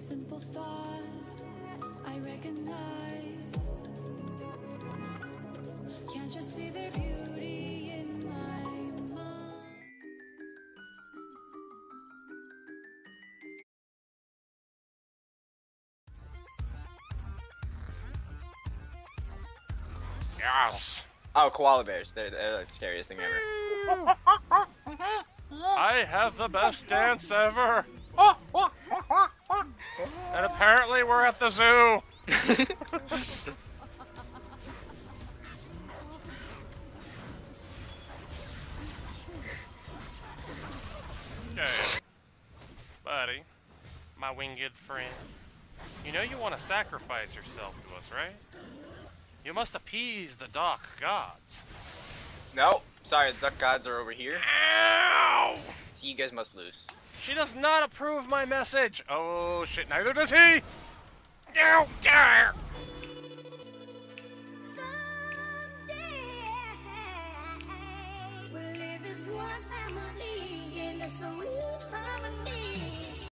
simple thought I recognized. Can't you see their beauty in my mind? Yes. Oh, koala bears. They're, they're the scariest thing ever. I have the best dance ever. And apparently oh, we're at the zoo. okay. Buddy, my winged friend. You know you want to sacrifice yourself to us, right? You must appease the Dock gods. no, sorry, the duck gods are over here. Ow! So you guys must lose. She does not approve my message. Oh shit, neither does he. Ow! Someday we'll live